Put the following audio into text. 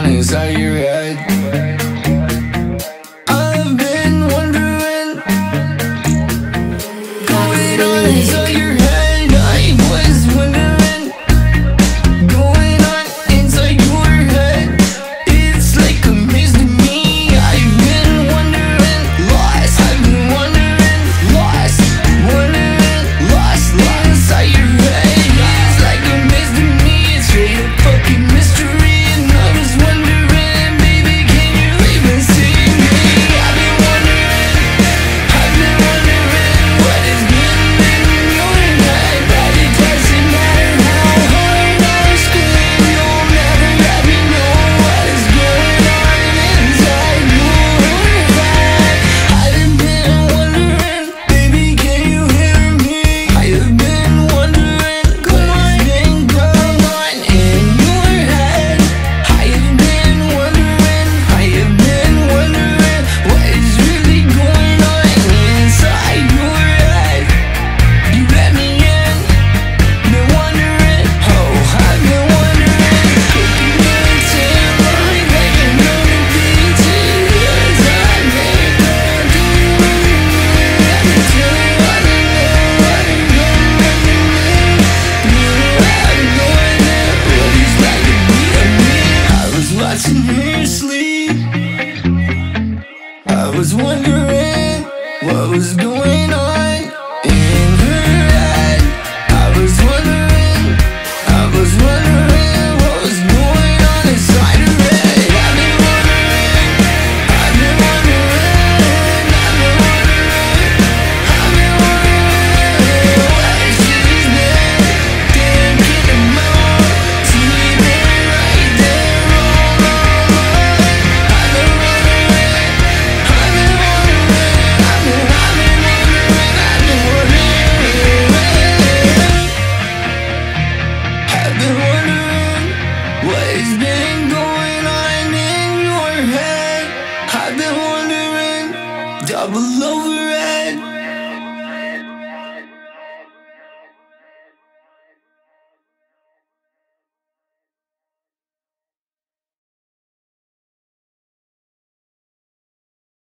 on inside your head. I've been wondering Going on inside your head was wondering what was going on. been going on in your head? I've been wondering, double over.